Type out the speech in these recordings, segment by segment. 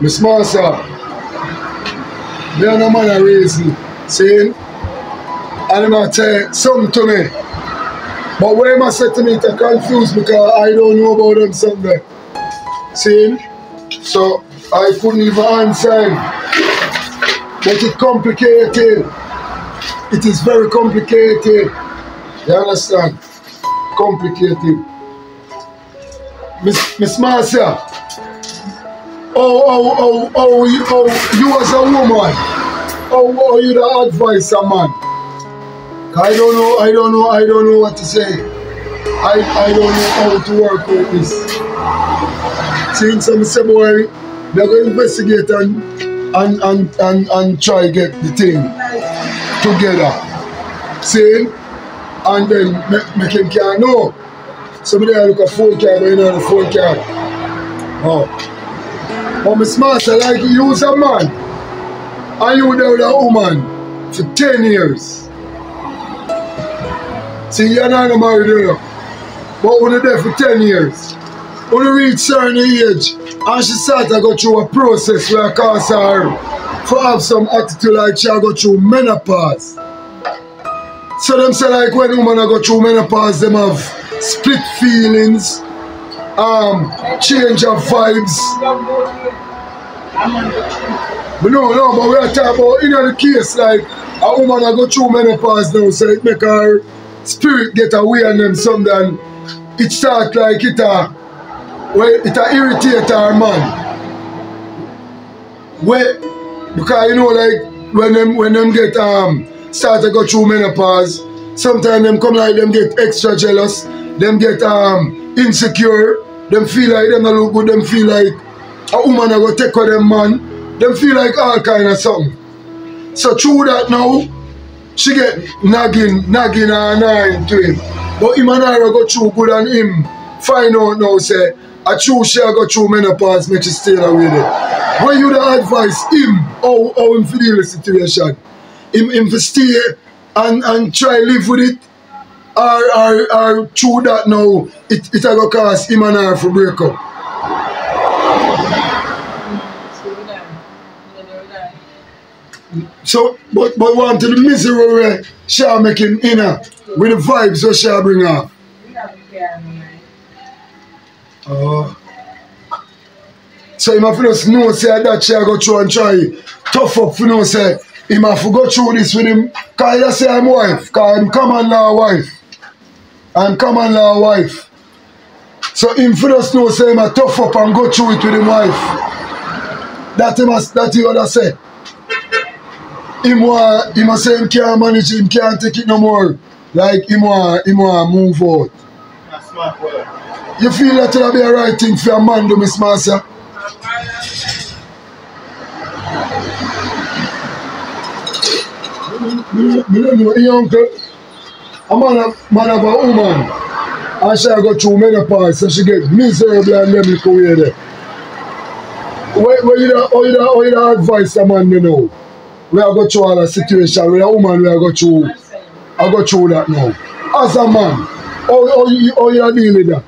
Miss Master, me and a man a raise me, saying, and a tell something to me. But when I say to me, it a confuse because I don't know about them something. See? So I couldn't even answer him. But it complicated. It is very complicated. You understand? Complicated. Miss Miss Marcia. Oh, oh, oh, oh, you, oh, you as a woman. Oh, oh, you the advisor, man. I don't know, I don't know, I don't know what to say. I, I don't know how to work with this. Since I'm say boy, they're going to investigate and, and, and, and, and try get the thing together. See? And then make, make him know. Somebody look a phone card, but you know the phone card. Oh. But me smart, I like you as a man. And you there with a woman for 10 years. See, you're not married her. But when you're there for 10 years, when you reach certain age, and she start to go through a process where I cause her for have some attitude like she go through menopause. So them say like when women go through menopause, them have split feelings, um, change of vibes. But no, no, but we are talking about, in the case, like, a woman a go through menopause now, so it make her spirit get away and them something, it start like it a, well, it a irritate her man. Well, because you know, like, when them, when them get, um, start to go through menopause, sometimes them come like them get extra jealous, them get, um, insecure, them feel like them not look good, them feel like a woman a go take care them man, them feel like all kind of something. So through that now, she get nagging, nagging and nine to him. But him and her go through good and him find out now say, I true she go through menopause make she stay away there. When you the him how, how him feel the situation, him, him to stay and, and try live with it, or, or, or through that now, it, it a go cause him and her for break up. So, but but want to the misery where she making inner with the vibes what she bring up. Oh. So him have to know say that she go through and try tough up you know say him have to go through this with him cause he say I'm wife, cause I'm common law wife. I'm common law wife. So him for just know say him a tough up and go through it with him wife. That him has, that he other say. Him want, him a say him can't manage him can't take it no more. Like him want, him want move out. You feel that it'll be a right thing for a man do, Miss Marcia? Me don't know, your uncle, a man, of- a woman, and she go through menopause, so she get miserable and them look away there. Where, you da, how you da, how you da advise a man you know? We are go through all the situation, where a woman we are go through, I go through that now. As a man, how, how, you, how you deal with that?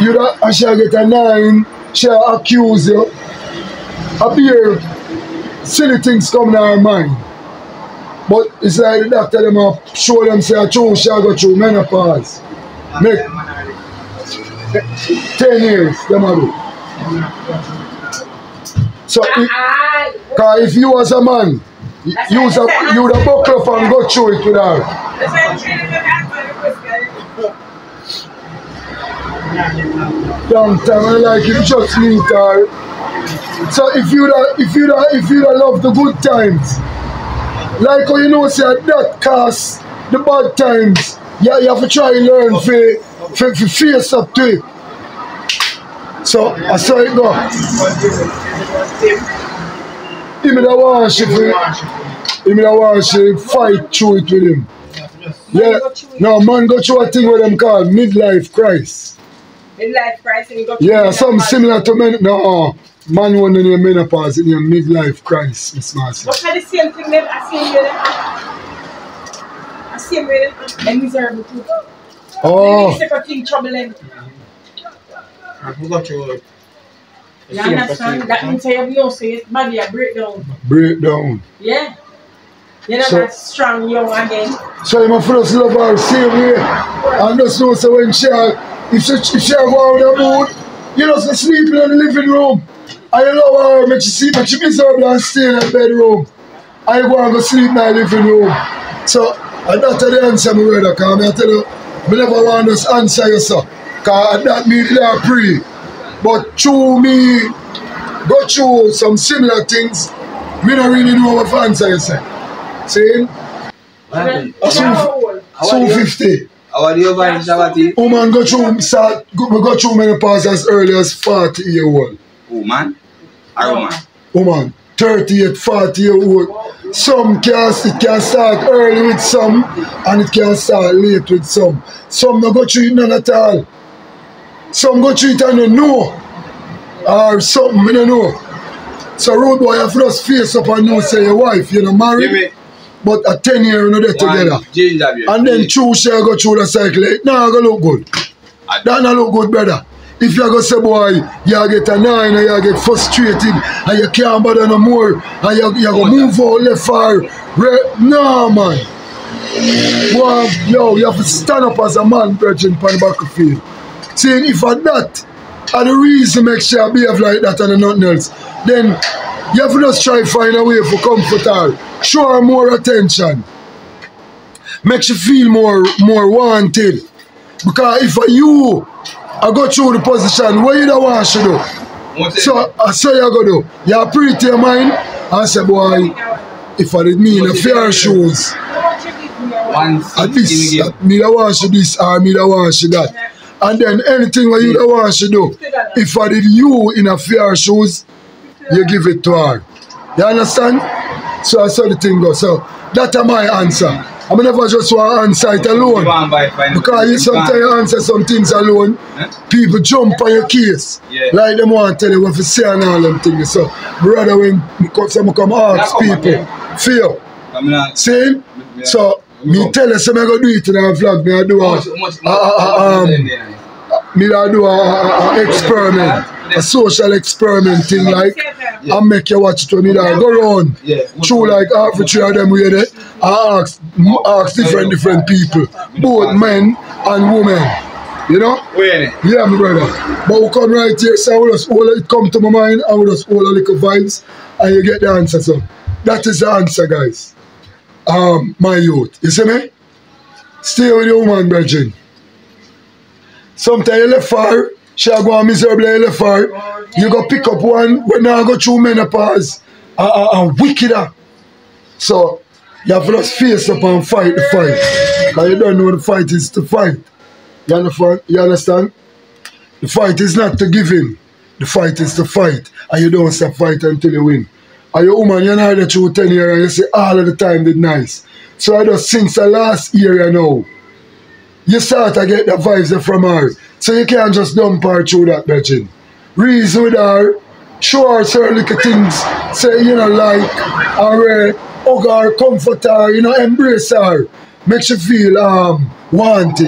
You, you da, and she get a nine, she accuse you, appear silly things come in her mind. But it's like the doctor them a show them say a true a go through menopause. Make ten years them a do. So i- cause if you was a man, use a you a buckle up and go through it with her. Long time I like you just meet her. So if you da if you da if you da love the good times, like how you know say that cause the bad times, yeah, you have to try and learn for for, for face up to it. So I saw it go. Him da want she for him da want she fight through it with him. Yeah, no man go through a thing with them called midlife crisis. Midlife crisis. Yeah, through something similar to men. No, man one in your menopause in your midlife crisis, Miss Marcy. But the same thing them I see with them. I see with them. And miserable too. Oh, They second thing troubling. And we go through the You understand? procedure. That means you have no say it's body a breakdown. Breakdown. Yeah. You're not So- that strong young again. So you must first love her same way. And just know so when she if she if she go out of the mood, you just go sleep in the living room. And you love her, make she sleep, but she miserable and stay in the bedroom. I go and go sleep in the living room. So and that's the answer me brother, cause I tell you, me never want to answer you so. Cause that me they are pre. But through me go through some similar things, me don't really know what to answer you say. See? What happened? Well, so- you're how old? How are you? 250. How are you over in Shabati? Woman go through start go, we go through menopause as early as 40 year old. Woman? Or woman? Woman, 38, 40 year old. Some can it can start early with some and it can start late with some. Some no go it none at all. Some go it and don't know. Or something, I don't know. So road boy have just face up and know say your wife, you know, married, but at 10 years you know they together. And then true shall go through the cycle. It nah go look good. I- That not look good, brother. If you go say boy, you get a nine and you get frustrated and you can't bother no more and you, you go move out left far. Right? No man. Boy, yo, you have to stand up as a man, virgin, on the battlefield. Saying if at that are the reason make sure I behave like that and nothing else, then you have to just try find a way for comfort her. Show her more attention makes you feel more more wanted. Because if you I go through the position, what you don't want to do? What's? So I say you go do. You pray to your mind and say, boy, if I did me in a fair shoes, How much me? At least me uh, me don't want to this or me don't want to that. And then anything what you don't want to do, if I did you in a fair shoes, you give it to her. You understand? So I saw the thing go. So that's my answer. I mean, never just want to answer it alone. You want buy find Because you sometimes you answer some things alone, Huh? people jump on your case. Yeah. Like them want to tell you what to say and all them things. So, brother, when some come ask people, feel, see? Yeah. So, me tell you, some I go do it in a vlog, me I do a, um, me I do a, a, a experiment, a social experiment thing like, Yeah. and make you watch it when me go round. Yeah. True, like half three of them way there, I ask, ask different, different people, both men and women. You know? Wait. Yeah, my brother. But we come right here, so we just all it come to my mind and we just all a little vibes and you get the answer. So that is the answer, guys. Um, my youth. You see me? Stay with your woman, virgin. Sometimes you left far, she go miserable, you left far. You go pick up one when now go through menopause and, and, and wickeder. So you have to face up and fight the fight. Because you don't know the fight is to fight. You understand? You understand? The fight is not to give in. The fight is to fight. And you don't stop fighting until you win. And your woman, you're not there through 10 years and you say all of the time did nice. So I just since the last year you know, you start to get the vibes from her. So you can't just dump her through that virgin. Reason with her, show her certain little things, say, you know, like, or uh, hug her, comfort her, you know, embrace her. Makes you feel um wanted.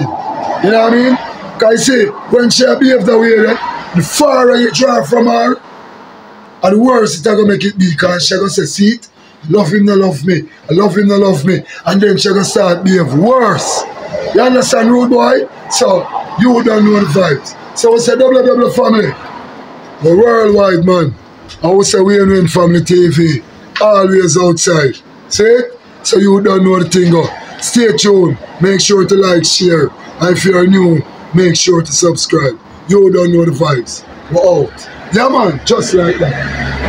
You know what I mean? Cause see, when she behave that way, eh, the farther you draw from her, and the worse it's gonna make it be because she gonna say, see it, love him, no love me, I love him, no love me, and then she gonna start behave worse. You understand, rude boy? So you don't know the vibes. So we say double double family. The worldwide man. I would say we win family TV. Always outside. See? So you don't know the thing go. Stay tuned. Make sure to like, share. And if you're new, make sure to subscribe. You don't know the vibes. We're out. Yeah man, just like that.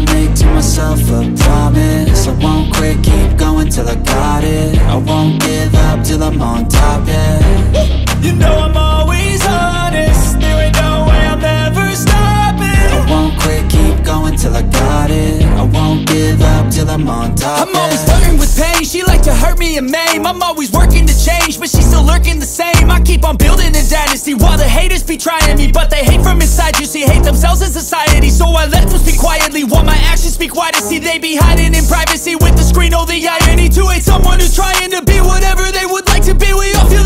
maim. I'm always working to change, but she's still lurking the same. I keep on building a dynasty while the haters be trying me, but they hate from inside. You see, hate themselves in society, so I let them speak quietly while my actions speak wider. See, they be hiding in privacy with the screen. Oh, the irony to hate someone who's trying to be whatever they would like to be. We all feel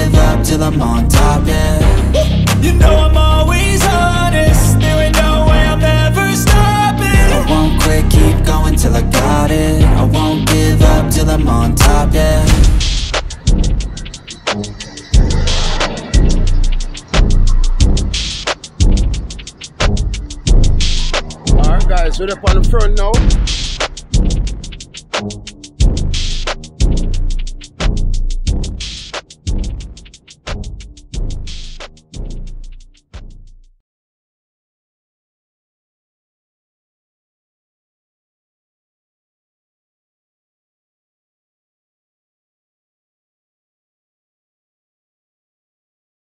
till I'm on top, yeah You know I'm always honest. There ain't no way I'm ever stopping I won't quit, keep going till I got it I won't give up till I'm on top, yeah Alright guys, we're up on the front now.